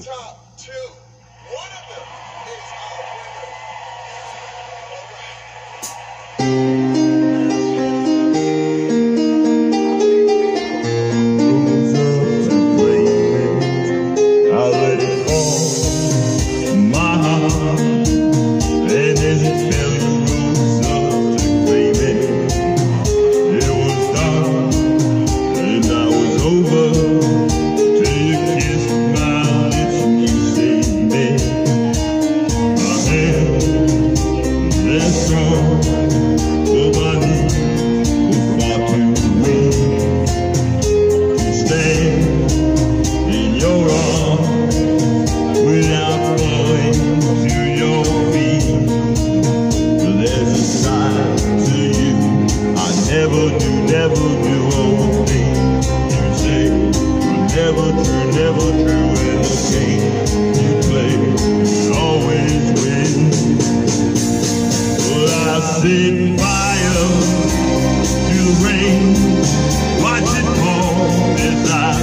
top two. One of them is our winner. All right. you never do? You say we're never true, never true in the game you play. You always win. Well, I fire to the rain, watch it fall as I.